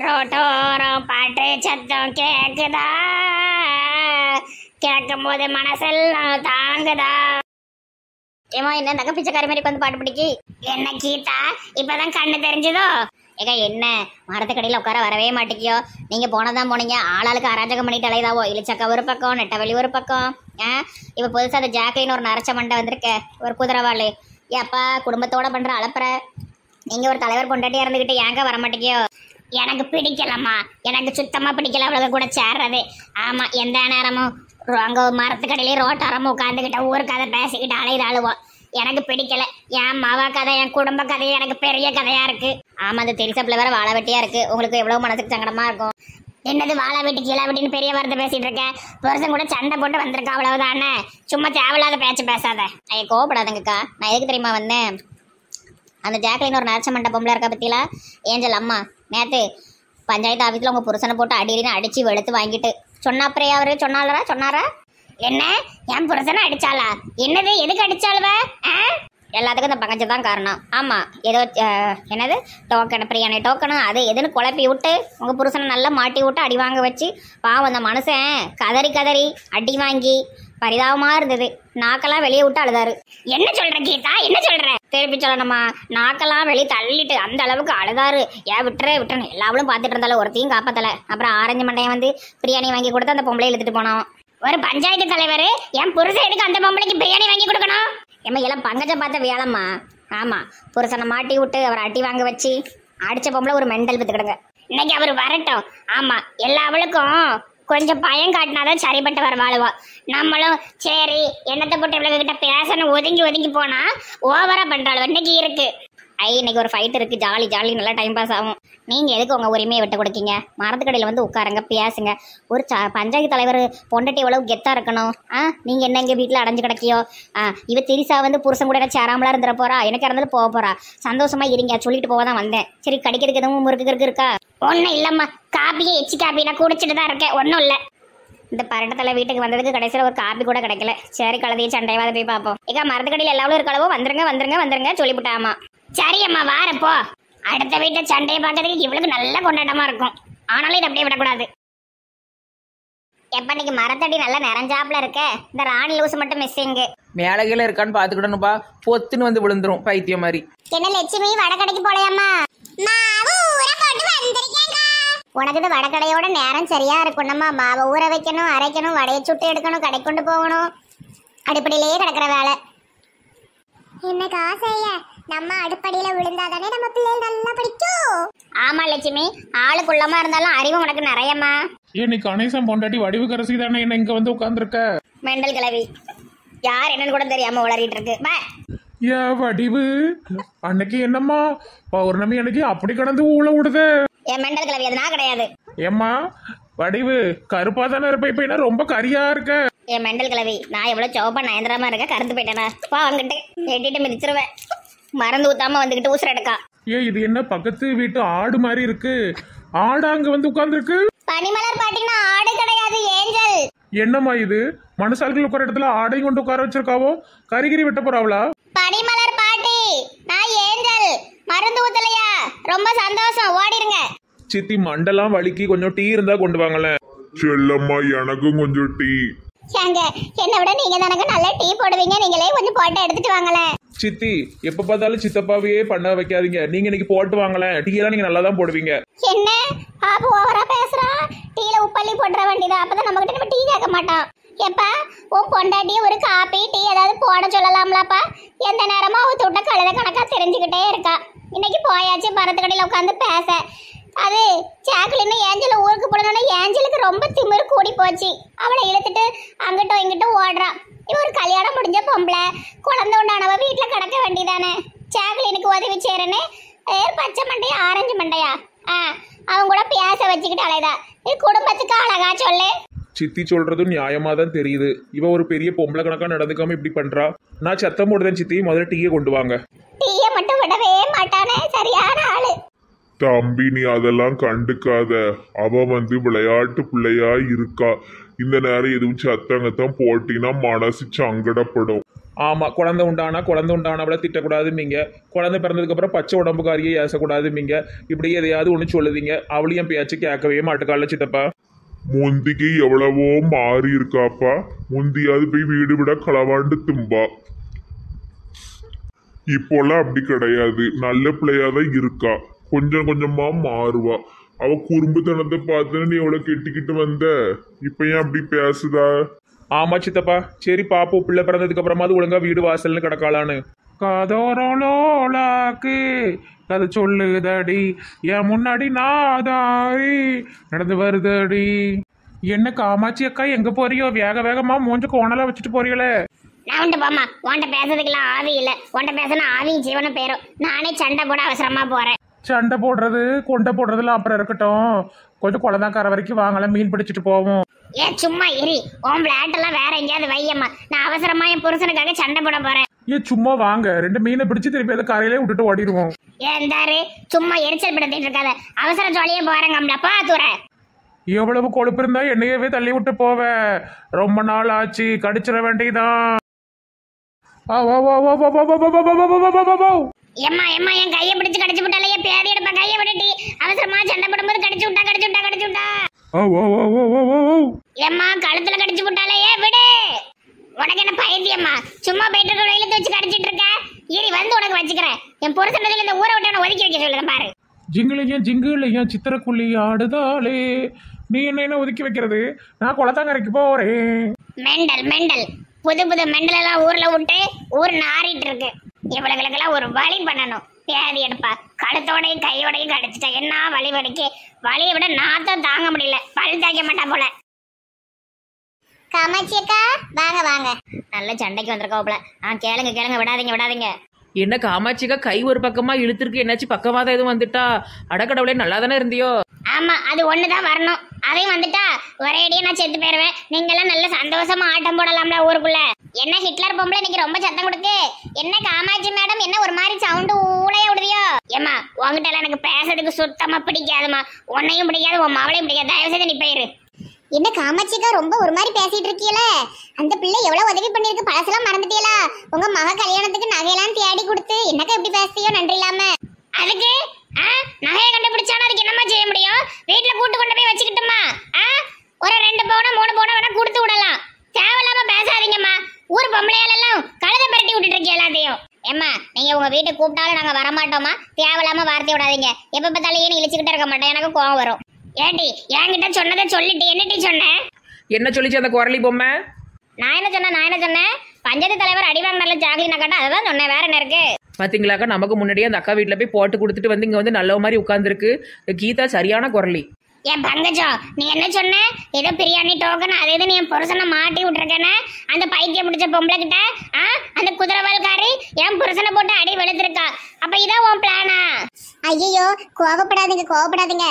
ரோட்டோரம் பாட்டு சத்தம் கேக்குதா? கேட்கும் போது மனசெல்லாம் தாங்குதா? ஏமா என்ன தங்க பிச்சைக்காரி மாதிரி வந்து பாட்டு பிடிக்கி? என்ன கீதா இப்பதான் கண்ணு தெரிஞ்சதோ? ஏக்கா என்ன? மரத்துக்கடியில் உட்கார வரவே மாட்டேங்கியோ நீங்க போனதான் போனீங்க. ஆளாளுக்கு அராஜகம் பண்ணிட்டு அலைதாவோ இழிச்சக்கா ஒரு பக்கம் நெட்டவெளி ஒரு பக்கம். ஆ? இப்போ புதுசாக அந்த ஜாக்லின் ஒரு நரச்ச மண்டை வந்திருக்க ஒரு குதிரவாளு ஏப்பா குடும்பத்தோட பண்ற அளப்புற நீங்க ஒரு தலைவர் பொண்டாட்டியா இருந்துகிட்டு ஏங்க வர மாட்டேங்கியோ எனக்கு பிடிக்கலம்மா. எனக்கு சுத்தமாக பிடிக்கல அவ்வளோ கூட சேர்றது. ஆமாம் எந்த நேரமும் ரோ- அங்க மரத்துக்கடையிலே ரோட்டாரமும் உட்காந்துக்கிட்ட ஊர் கதை பேசிக்கிட்டு அலையிற அழுவோம் எனக்கு பிடிக்கல. என் மவ கதை என் குடும்ப கதை எனக்கு பெரிய கதையாக இருக்கு. ஆமாம் அந்த தெரிசப்பில் வேறு வாழை வெட்டியாக இருக்கு. உங்களுக்கு எவ்வளோ மனசுக்கு சங்கடமா இருக்கும்? என்னது வாழை வெட்டி கீழே வெட்டின்னு பெரிய வார்த்தை பேசிட்டு இருக்க? புருஷன் கூட சண்டை போட்டு வந்திருக்கா அவ்வளவுதானே? சும்மா தேவையில்லாத பேச்சு பேசாத. ஐயா கோபப்படாதுங்கக்கா நான் எதுக்கு தெரியுமா வந்தேன்? அந்த ஜாக்லின் ஒரு நரச்ச மண்டபம்ல இருக்கா பத்தியில ஏஞ்சல் அம்மா. நேற்று பஞ்சாயத்து ஆஃபீஸில் உங்கள் புருஷனை போட்டு அடின்னு அடித்து வெளுத்து வாங்கிட்டு. சொன்னா அப்புறம் அவரு? சொன்னாலரா சொன்னாரா? என்ன? என் புருஷனை அடிச்சாளா? என்னது? எதுக்கு அடிச்சாளுவ? ஆ? எல்லாத்துக்கும் இந்த பங்கஜ தான் காரணம். ஆமாம் ஏதோ என்னது? டோக்கன் பிரியாணி டோக்கனு அது எதுன்னு குழப்பி விட்டு உங்கள் புருஷனை நல்லா மாட்டி விட்டு அடி வாங்க வச்சு பாவம் அந்த மனுஷன் கதறி கதறி அடி வாங்கி பரிதாபமாக இருந்தது. நாக்கெல்லாம் வெளியே விட்டு அழுதாரு. என்ன சொல்ற கீதா? என்ன சொல்ற? திருப்பி சொல்லணுமா நாக்கெல்லாம் வெளியே தள்ளிட்டு அந்த அளவுக்கு அழுதாரு. ஏன் விட்டுறே விட்டுறேன் எல்லாவளும் பார்த்துட்டு இருந்தாலும் ஒருத்தையும் காப்பாத்தல. அப்புறம் ஆரஞ்சு மண்டையை வந்து பிரியாணி வாங்கி கொடுத்து அந்த பொம்பளை இழுத்துட்டு போனோம் ஒரு பஞ்சாயத்து தலைவர்? என் புருஷன் எதுக்கு அந்த பொம்பளைக்கு பிரியாணி வாங்கி கொடுக்கணும்? எம்மா எல்லாம் பங்கஜ பார்த்த வேலைம்மா ஆமாம் புருஷனை மாட்டி விட்டு அவரை அட்டி வாங்க வச்சு அடித்த பொம்பளை ஒரு மெண்டல் வித்துக்கிடுங்க. இன்னைக்கு அவர் வரட்டும். ஆமாம் எல்லா அவளுக்கும் கொஞ்சம் பயம் காட்டினாதான் சரிப்பட்டு வர வாழ்வா நம்மளும் சரி என்னத்தை போட்டு இவ்வளவு கிட்ட பேசணும் ஒதுங்கி ஒதுங்கி போனா ஓவரா பண்றாள் இன்னைக்கு இருக்கு. ஐ இன்னைக்கு ஒரு ஃபைட் இருக்கு. ஜாலி ஜாலி நல்லா டைம் பாஸ் ஆகும். நீங்க எதுக்கு உங்க உரிமையை விட்டு கொடுக்கீங்க? மரத்துக்கடையில் வந்து உட்காருங்க பேசுங்க. ஒரு ச பஞ்சாயத்து தலைவர் பொண்டட்டி எவ்வளவு கெத்தா இருக்கணும்? ஆ நீங்க என்ன இங்க வீட்டில் அடைஞ்சு கிடக்கியோ? ஆ இவ திரிசா வந்து புருஷன் கூட சேராமலா இருந்துட போறா? எனக்கு இறந்துட்டு போக போறா. சந்தோஷமா இருங்க சொல்லிட்டு போக தான் வந்தேன். சரி கடிக்கிறதுக்கு எதுவும் முறுக்கு இருக்கு இருக்கா? ஒன்றும் இல்லைம்மா. காப்பியே எச்சி காப்பி. நான் குடிச்சிட்டு தான் இருக்கேன். ஒன்றும் இல்லை. இந்த பரட்டத்தில் வீட்டுக்கு வந்ததுக்கு கடைசியில் ஒரு காப்பி கூட கிடைக்கல. சரி கலதையை சண்டையாவது போய் பார்ப்போம். ஏக்கா மரத்துக்கடையில் எல்லாவளும் இருக்கலாம் வந்துருங்க வந்துருங்க வந்துருங்க சொல்லிவிட்டாமா? சரி அம்மா வாரப்போ அடுத்த வீட்டை சண்டையை பார்க்கறதுக்கு இவளுக்கு நல்ல கொண்டாட்டமா இருக்கும். ஆனாலும் இதை அப்படியே விடக்கூடாது. எப்ப இன்னைக்கு மரத்தடி நல்லா நிறைஞ்சாப்புல இருக்க? இந்த ராணி லூஸ் மட்டும் மிஸ்ஸிங்கு மேலே கீழே இருக்கான்னு பார்த்துக்கிடணுப்பா பொத்துன்னு வந்து விழுந்துரும் பைத்தியம் மாதிரி. என்ன லட்சுமி வடகடைக்கு போலையாம்மா? மாவு ஊற போட்டு வந்திருக்கேங்க. உனக்கு இது வடகடையோட நேரம் சரியா இருக்கணும்மா. மாவை ஊற வைக்கணும் அரைக்கணும் வடையை சுட்டு எடுக்கணும் கடை கொண்டு போகணும். அடுப்படியிலேயே கிடக்குற வேலை. எனக்கு ஆசைய நம்ம அடுப்படியில விழுந்தாதானே நம்ம பிள்ளைகள் நல்லா படிக்கும். ஆமா லட்சுமி. ஆளுக்குள்ளமா இருந்தாலும் அறிவு உனக்கு நிறையம்மா. நீ கணேசன் பொண்டாட்டி வடிவுக்கரசி தானே என்ன இங்க வந்து உட்காந்துருக்க மெண்டல் கிளவி யார் என்னன்னு கூட தெரியாம உளறிட்டு இருக்கு. பா ஏ வடிவு. அன்னைக்கு என்னம்மா? பௌர்ணமி அன்னைக்கு அப்படி கடந்து ஊழ விடுதே. என் மெண்டல் கிளவி அது நான் கிடையாது. ஏம்மா வடிவு கருப்பா தானே இருப்ப இப்ப என்ன ரொம்ப கரியா இருக்க? என் மெண்டல் கிளவி நான் எவ்வளவு சோப்பா நயந்திரமா இருக்க? கறந்து போயிட்டேனா. பா அங்கிட்டு எட்டிட்டு மிதிச்சிருவேன். மறந்து ஊத்தாம வந்துகிட்டு ஊசுற எடுக்கா. ஏ இது என்ன பக்கத்து வீட்டு ஆடு மாதிரி இருக்கு? ஆடு அங்க வந்து உட்கார்ந்துருக்கு. பனிமலர் பாட்டினா ஆடு கிடையாது ஏஞ்சல். என்னம்மா இது? மனுஷால்கள் உட்கார இடத்துல ஆடையும் கொண்டு உட்கார வச்சிருக்காவோ? கரிகிரி வெட்ட போறாவளா? பனிமலர் பாட்டி நான் ஏஞ்சல். மருந்து ஊத்தலையா? ரொம்ப சந்தோஷம். ஓடிருங்க. சித்தி மண்டெல்லாம் வலிக்கு. கொஞ்சம் டீ இருந்தா கொண்டு வாங்களேன். செல்லம்மா எனக்கும் கொஞ்சம் டீ. ஏங்க என்னை விட நீங்க தானங்க நல்ல டீ போடுவீங்க. நீங்களே கொஞ்சம் போட்டு எடுத்துட்டு வாங்களேன். சித்தி எப்ப பார்த்தாலும் சித்தப்பாவையே பண்ண வைக்காதீங்க. நீங்க இன்னைக்கு போட்டு வாங்களேன். டீ எல்லாம் நீங்க நல்லா தான் போடுவீங்க. என்ன? பாப்பு ஓவரா பேசுறா? டீல உப்பள்ளி போட்டுற வேண்டியதா? அப்பதான் நம்ம கிட்ட நம்ம டீ கேட்க மாட்டோம் எப்பா உன் பொண்டாட்டி ஒரு காப்பி டீ ஏதாவது போட சொல்லலாம்லப்பா? எந்த நேரமும் அவ தொட்ட கழுத கணக்கா தெரிஞ்சுக்கிட்டே இருக்கா. இன்னைக்கு போயாச்சு பரத்து கடையில உட்காந்து பேச. அது சாக்லின்னு ஏஞ்சல ஊருக்கு போடணும்னா ஏஞ்சலுக்கு ரொம்ப திமிரு கூடி போச்சு. அவளை இழுத்துட்டு அங்கிட்டும் இங்கிட்டும் ஓடுறா. இவ ஒரு கல்யாணம் முடிஞ்ச பொம்பளை. குழந்தை உண்டானவ வீட்டுல கிடக்க வேண்டியதானே? சாக்லினுக்கு உதவி செய்யறேன்னு? ஏர் பச்சை மண்டையா ஆரஞ்சு மண்டையா? ஆ அவன் கூட பேச வச்சுக்கிட்டு அலைதா இது குடும்பத்துக்கு அழகா சொல்லு. சித்தி சொல்றதும் நியாயமா தான் தெரியுது. இவ ஒரு பெரிய பொம்பளை கணக்கா நடந்துக்காம இப்படி பண்றா. நான் சத்தம் போடுறேன் சித்தி. முதல்ல டீயை கொண்டு வாங்க. டீய மட்டும் விடவே மாட்டானே. சரியான ஆளு. தம்பி நீ அதெல்லாம் கண்டுக்காத. அவ வந்து விளையாட்டு பிள்ளையா இருக்கா. இந்த நேரம் எதுவும் சத்தங்கத்தான் போட்டினா மனசு சங்கடப்படும். ஆமா குழந்தை உண்டானா குழந்தை உண்டானவளை திட்டக்கூடாதுமீங்க. குழந்தை பிறந்ததுக்கு அப்புறம் பச்சை உடம்புக்காரியே ஏசக்கூடாதுமீங்க. இப்படி எதையாவது ஒன்று சொல்லுதீங்க. அவளையும் பேச்சு கேட்கவே மாட்டுக்கால சித்தப்பா? முந்திக்கு எவ்வளவோ மாறி இருக்காப்பா முந்தியாவது போய் வீடு விட களவாண்டு தும்பா. இப்போல்லாம் அப்படி கிடையாது. நல்ல பிள்ளையாதான் இருக்கா. கொஞ்சம் கொஞ்சமா மாறுவா. அவ குறும்புத்தனத்தை பார்த்து நீ எவ்வளவு கெட்டிக்கிட்டு வந்த. இப்ப ஏன் அப்படி பேசுதா? ஆமா சித்தப்பா. சரி பாப்போம் பிள்ளை பிறந்ததுக்கு அப்புறமாவது ஒழுங்கா வீடு வாசல்னு கிடக்காளான்னு. காதோரோலாக்கு கதை சொல்லுதடி. என் முன்னாடி நாதாரி நடந்து வருதடி. என்ன காமாட்சி அக்கா எங்க போறியோ? வேக வேகமா மூஞ்ச கோணலா வச்சுட்டு போறீங்களே. நான் உண்டு போம்மா. உன்கிட்ட பேசுறதுக்கெல்லாம் ஆவி இல்லை. உன்கிட்ட பேசணும் ஆவியும் ஜீவனும் பேரும் நானே சண்டை போட அவசரமா போறேன். சண்டை போடுறது கொண்டை போடுறதுலாம் அப்புறம் இருக்கட்டும் கொஞ்சம் குழந்தாக்கார வரைக்கும் வாங்கலாம் மீன் பிடிச்சிட்டு போவோம் ஏன் சும்மா இரி உன் விளையாட்டெல்லாம் வேற எங்கேயாவது வையம்மா நான் அவசரமா என் புருஷனுக்காக சண்டை போட போறேன் ஏன் சும்மா வாங்க ரெண்டு மீனை பிடிச்சு திருப்பி அதை கரையிலே விட்டுட்டு ஓடிடுவோம் ஏன் தாரு சும்மா எரிச்சல் படுத்திட்டு இருக்காத அவசர ஜோலியே போறேங்கம்லப்பா தூர எவ்வளவு கொழுப்பு இருந்தா என்னையவே தள்ளி விட்டு போவ ரொம்ப நாள் ஆச்சு கடிச்சிட வேண்டியதான் ஆ, வா, வா, வா, வா, வா, வா, வா, வா, வா, வா, வா, வா, வா, வா. எம்மா எம்மா என் கையை பிடிச்சு கடிச்சு விட்டாலே பேதி எடுப்பா கையை விட்டுட்டி. அவசரமா சண்டை போடும்போது கடிச்சு விட்டா கடிச்சு விட்டா கடிச்சு விட்டா. எம்மா கழுத்துல கடிச்சு விட்டாலே விடு. உனக்கு என்ன பைத்தியம்மா? சும்மா போயிட்டு இருக்க இழுத்து வச்சு கடிச்சிட்டு இருக்க. இரி வந்து உனக்கு வச்சுக்கிறேன். என் புருஷன் இந்த ஊரை விட்டு ஒதுக்கி வைக்க சொல்லுறேன் பாரு. ஜிங்கிளையும் ஜிங்கிளையும் சித்திரக்குள்ளி ஆடுதாளே? நீ என்ன என்ன ஒதுக்கி வைக்கிறது? நான் குளத்தாங்கரைக்கு போறேன். Mental mental. புது புது மெண்டல் எல்லாம் ஊர்ல விட்டு ஊர் நாறிட்டு இருக்கு. இவளுகளுக்கெல்லாம் ஒரு வழி பண்ணணும். பேதி எடுப்பா. கழுத்தோடையும் கையோடையும் கடிச்சிட்டா என்ன வலி வலிக்கு? வலியை விட நாத்தம் தாங்க முடியல. பல் தாக்க மாட்டா போல. காமாட்சி அக்கா வாங்க வாங்க. நல்ல சண்டைக்கு வந்திருக்கோப்ல ஆ கேளுங்க கேளுங்க விடாதீங்க விடாதீங்க. என்ன காமாட்சிக்கா கை ஒரு பக்கமா இழுத்துருக்கு என்னாச்சு? பக்கவாதம் எதுவும் வந்துட்டா? அடக்கடவுளே நல்லா தானே இருந்தியோ? ஆமா அது ஒண்ணுதான் வரணும். அதையும் வந்துட்டா ஒரேடியே நான் செத்து போயிருவேன். நீங்க எல்லாம் நல்ல சந்தோஷமா ஆட்டம் போடலாம்ல ஊருக்குள்ள. என்ன ஹிட்லர் பொம்பளை இன்னைக்கு ரொம்ப சத்தம் கொடுத்து என்ன காமாட்சி மேடம் என்ன ஒரு மாதிரி சவுண்டு ஊழைய விடுதியோ? ஏமா உங்ககிட்ட எல்லாம் எனக்கு பேசுறதுக்கு சுத்தமா பிடிக்காதுமா உன்னையும் பிடிக்காது உன் மவளையும் பிடிக்காது. தயவு செய்து நீ போயிரு. என்ன காமாட்சிக்கா ரொம்ப ஒரு மாதிரி பேசிட்டு இருக்கீல அந்த பிள்ளை எவ்வளவு உதவி பண்ணிருக்கு பழசெல்லாம் மறந்துட்டீங்களா? உங்க மக கல்யாணத்துக்கு நகையெல்லாம் தேடி கொடுத்து என்னக்கா எப்படி பேசுறியோ நன்றி இல்லாம. அதுக்கு ஆ, நகையை கண்டுபிடிச்சானா அதுக்கு என்னம்மா செய்ய முடியும்? வீட்டுல கூட்டு கொண்டு போய் வச்சுக்கிட்டுமா? ஆ? ஒரு ரெண்டு பவுனோ மூணு பவுனா வேணா கொடுத்து விடலாம். தேவையில்லாம பேசாதீங்கம்மா. ஊர் பொம்பளையால எல்லாம் கழுத பரட்டி விட்டுட்டு இருக்கீங்க எல்லாத்தையும். ஏம்மா நீங்க உங்க வீட்டை கூப்பிட்டாலும் நாங்க வரமாட்டோமா தேவையில்லாம வார்த்தை விடாதீங்க. எப்ப பார்த்தாலும் ஏன்னு இழிச்சுக்கிட்டே இருக்க மாட்டேன் எனக்கு கோவம் வரும். ஏண்டி என்கிட்ட சொன்னதை சொல்லிட்டு என்னடி சொன்னேன் என்ன சொல்லிச்சு அந்த குரலி பொம்மை? நான் என்ன சொன்னேன் நான் என்ன சொன்னேன்? பஞ்சாயத்து தலைவர் அடி வாங்கினால ஜாக்லினா காட்ட அதை தான் சொன்னேன் வேற என்ன இருக்கு? பாத்தீங்களாக்கா நமக்கு முன்னாடியே அந்த அக்கா வீட்டில் போய் போட்டு கொடுத்துட்டு வந்து இங்கே வந்து நல்ல மாதிரி உட்காந்துருக்கு கீதா சரியான குரலி. என் பங்கஜம் நீ என்ன சொன்ன? ஏதோ பிரியாணி டோக்கன் அது இது என் புருஷனை மாட்டி விட்டுருக்கேன்னு? அந்த பைத்தியம் பிடிச்ச பொம்பளை கிட்ட ஆ? அந்த குதிரவால்காரி என் புருஷனை போட்டு அடி வெளுத்திருக்கா. அப்ப இதான் உன் பிளானா ஐயோ கோவப்படாதீங்க கோவப்படாதீங்க.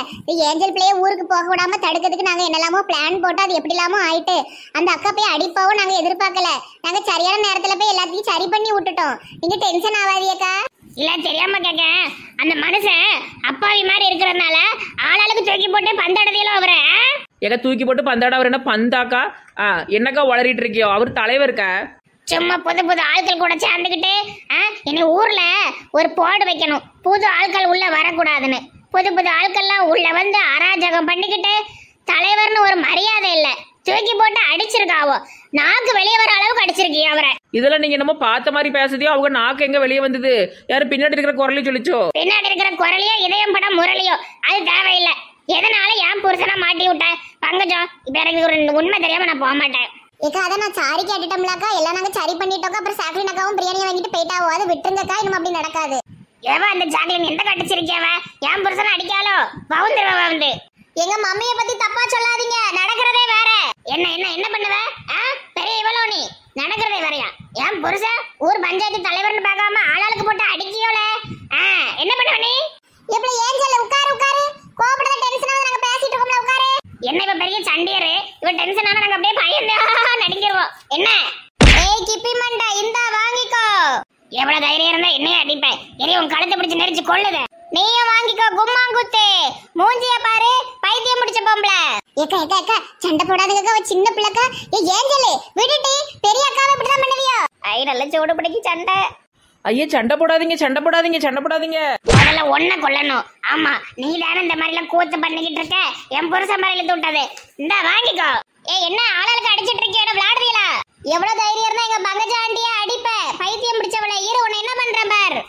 ஏஞ்சல் பிள்ளைய ஊருக்கு போக விடாம தடுக்கிறதுக்கு நாங்க என்னெல்லாமோ பிளான் போட்டு அது எப்படி இல்லாமோ ஆயிட்டு அந்த அக்கா போய் அடிப்பாவும் நாங்க எதிர்பார்க்கல. நாங்க சரியான நேரத்துல போய் எல்லாத்தையும் சரி பண்ணி விட்டுட்டோம். நீங்க டென்ஷன் ஆகாதீக்கா இல்ல தெரியாம கேக்க. அந்த மனுஷன் அப்பாவி மாதிரி இருக்கிறதுனால ஆளாளுக்கு தூக்கி போட்டு பந்தடதியில அவரை எங்க தூக்கி போட்டு பந்தாடா அவர் என்ன பந்தாக்கா? ஆ என்னக்கா வளரிட்டு இருக்கியோ அவர் தலைவருக்கா சும்மா புது புது ஆட்கள் கூட சேர்ந்துக்கிட்டு ஆ, இனி ஊர்ல ஒரு போர்டு வைக்கணும். புது ஆட்கள் உள்ள வரக்கூடாதுன்னு. புது புது ஆட்கள்லாம் உள்ள வந்து அராஜகம் பண்ணிக்கிட்டு தலைவர்னு ஒரு மரியாதை இல்ல. தூக்கி போட்டு அடிச்சிருக்காவோ? நாக்கு வெளியே வர அளவுக்கு அடிச்சிருக்கீங்க அவரை. இதெல்லாம் நீங்க என்னமோ பார்த்த மாதிரி பேசுதியோ அவங்க நாக்கு எங்க வெளியே வந்தது? யாரும் பின்னாடி இருக்கிற குரலி சொல்லிச்சோ? பின்னாடி இருக்கிற குரலையோ இதயம் படம் முரளியோ அது தேவையில்லை. எதனால என் புருஷனை மாட்டி விட்ட? பங்கஜம் இப்ப எனக்கு ஒரு உண்மை தெரியாம நான் போக மாட்டேன். ஏக்கா அதை நான் சாரி கேட்டுட்டோம்லக்கா. எல்லாம் நாங்க சரி பண்ணிட்டோக்கா. அப்புறம் சாக்லின் அக்காவும் பிரியாணி வாங்கிட்டு போயிட்டாவோ? அதை விட்டுருங்கக்கா. இன்னும் அப்படி நடக்காது. ஏவா அந்த ஜாக்லின் எந்த கட்டிச்சிருக்கியவ என் புருஷனை அடிக்காலோ பவுந்துருவ வந்து எங்க மம்மிய பத்தி தப்பா சொல்லாதீங்க. நடக்கிறதே வேற. என்ன என்ன என்ன பண்ணுவ? பெரிய இவளோ நீ. நடக்கிறதே வேறயா? என் புருஷன் ஊர் பஞ்சாயத்து தலைவர்னு பார்க்காம ஆளாளுக்கு போட்டு அடிக்கியோல? என்ன பண்ணுவ நீ? எப்படி ஏஞ்சல் உட்காரு உட்காரு. கோபப்படாத டென்ஷன் ஆகுது நாங்க பேசிட்டு இருக்கோம்ல உட்காரு. என்ன இவ பெரிய சண்டியரு? இவ டென்ஷன் ஆனா நாங்க அப்படியே பயந்து நடிக்கிறோம். என்ன? ஏய் கிப்பி மண்டா இந்தா வாங்கிக்கோ. எவ்வளவு தைரியம் இருந்தா என்னையே அடிப்பேன். இனி உன் கழுத்தை பிடிச்சு நெரிச்சு கொள்ளுது நீயும் வாங்கிக்கோ கும்மாங்குத்து மூஞ்சிய பாரு பைத்தியம் முடிச்ச பொம்பளை. ஏக்கா ஏக்கா ஏக்கா சண்டை போடாதுக்கா அவ சின்ன பிள்ளைக்கா. ஏ ஏஞ்சலே விடுடி பெரிய அக்காவை இப்படிதான் பண்ணுவியோ? ஐ நல்ல சூடு பிடிக்கி சண்டை. ஐயா சண்டை போடாதீங்க சண்டை போடாதீங்க சண்டை போடாதீங்க. முதல்ல ஒன்ன கொல்லணும். ஆமா நீ தானே இந்த மாதிரி எல்லாம் கூத்து பண்ணிக்கிட்டு இருக்க? என் புருஷன் மாதிரி இழுத்து விட்டது. இந்த வாங்கிக்கோ. ஏ என்ன ஆளுக்கு அடிச்சிட்டு இருக்கியோ விளையாடுவீங்களா எவ்வளவு தைரியம் இருந்தா எங்க பங்கஜ ஆண்டிய அடிப்ப? பைத்தியம் பிடிச்சவள இரு உன்னை என்ன பண்றேன் பார்.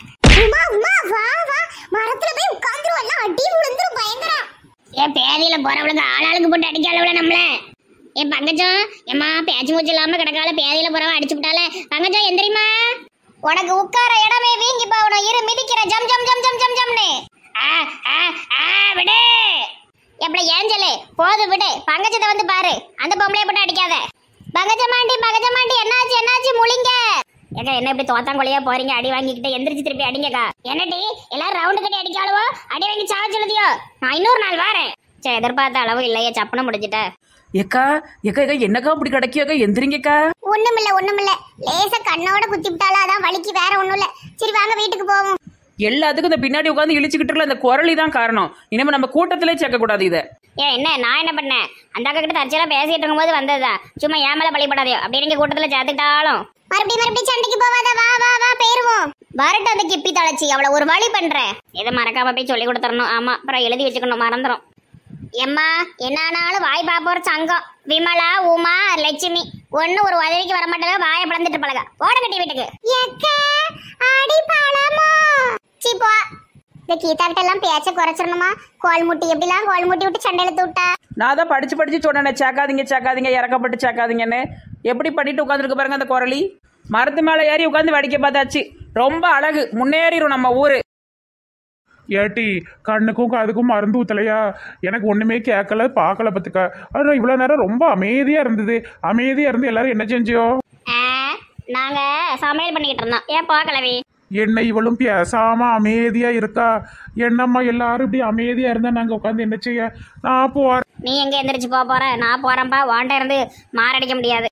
உமா உமா வா வா. மரத்துல போய் உட்கார்ந்துருவல்ல அடி விழுந்துரும் பயங்கரம் ஏன் பேதியில போறவளுக்கு ஆளாளுக்கு போட்டு அடிக்க அளவுல நம்மள. ஏன் பங்கஜம் ஏம்மா பேச்சு மூச்சு இல்லாம கிடக்கால பேதியில போறவ அடிச்சு விட்டால. பங்கஜம் எந்திரிமா உனக்கு உட்கார இடமே வீங்கி போகணும். இரு மிதிக்கிற. ஜம் ஜம் ஜம் ஜம் ஜம் ஜம்னு. ஆ ஆ ஆ விடு. எப்படி ஏஞ்சலே போது விடு. பங்கஜத்தை வந்து பாரு. அந்த பொம்பளைய போட்டு அடிக்காத. பங்கஜமாண்டி பங்கஜமாண்டி என்னாச்சு என்னாச்சு முழிங்க. ஏக்கா என்ன இப்படி தோத்தாங்குழியா போறீங்க? அடி வாங்கிக்கிட்டு எந்திரிச்சு திருப்பி அடிங்கக்கா. என்னடி எல்லாரும் ரவுண்டு கட்டி அடிக்காளவோ அடி வாங்கி சாவ சொல்லுதியோ? நான் இன்னொரு நாள் வரேன். சரி எதிர்பார்த்த அளவு இல்லையே சப்புன முடிஞ்சிட்ட. ஏக்கா ஏக்கா ஏக்கா என்னக்கா இப்படி கிடைக்கியோக்கா? எந்திரிங்கக்கா. ஒண்ணுமில்ல ஒண்ணுமில்ல. லேசா கண்ணோட குத்தி விட்டாலும் அதான் வலிக்கு வேற ஒண்ணும் இல்ல சரி வாங்க வீட்டுக்கு போவோம். எல்லாத்துக்கும் இந்த பின்னாடி உட்காந்து இழிச்சுக்கிட்டு இருக்க அந்த குரலி தான் காரணம். இனிமே நம்ம கூட்டத்திலே சேர்க்கக்கூடாது இதை. ஏன் என்ன? நான் என்ன பண்ணேன்? அந்த அக்கா கிட்ட தற்செயலா பேசிட்டு இருக்கும்போது வந்ததா சும்மா ஏன் மேல பழிப்படாதே அப்படி நீங்க கூட்டத்துல சேர்த்துக்கிட்டாலும். மறுபடியும் மறுபடியும் சண்டைக்கு போவாத வா வா வா பேருவோம் வரட்டும் அந்த கிப்பி தலைச்சி அவளை ஒரு வழி பண்றேன் இதை மறக்காம போய் சொல்லி கொடுத்துடணும். ஆமா அப்புறம் எழுதி வச்சுக்கணும் மறந்துடும் எம்மா என்னானாலும் வாய் பாப்போற சங்கம். விமலா உமா லட்சுமி ஒண்ணு ஒரு உதவிக்கு வர மாட்டாங்க வாயை பிளந்துட்டு பழக. ஓட கட்டி வீட்டுக்கு. எக்கா அடி பழமோ. இந்த கீதா கிட்ட எல்லாம் பேச்ச குறைச்சிடணுமா? கோல் முட்டி எப்படிலாம் கோல் முட்டி விட்டு சண்டையில தூட்டா நான் தான் படிச்சு படிச்சு சொன்னேன் சேக்காதீங்க சேக்காதீங்க இறக்கப்பட்டு சேக்காதீங்கன்னு. எப்படி பண்ணிட்டு உட்காந்துருக்கு பாருங்க அந்த குரலி. மரத்து மேலே ஏறி உட்காந்து வேடிக்கை பார்த்தாச்சு. ரொம்ப அழகு. முன்னேறிடும் நம்ம ஊரு. ஏட்டி கண்ணுக்கும் காதுக்கும் மருந்து ஊத்தலையா? எனக்கு ஒண்ணுமே கேட்கல பார்க்கல பத்துக்க ஆனால் இவ்வளோ நேரம் ரொம்ப அமைதியா இருந்தது. அமைதியா இருந்து எல்லாரும் என்ன செஞ்சியோ? ஆ, நாங்க சமையல் பண்ணிக்கிட்டு இருந்தோம். ஏன் போகலவி என்ன இவளும் பேசாம அமைதியா இருக்கா? என்னம்மா எல்லாரும் இப்படி அமைதியா இருந்தா நாங்க உட்காந்து என்ன செய்ய? நான் போறேன். நீ எங்க எந்திரிச்சு போக போற? நான் போறேன்ப்பா. வாண்ட இருந்து மாரடிக்க முடியாது.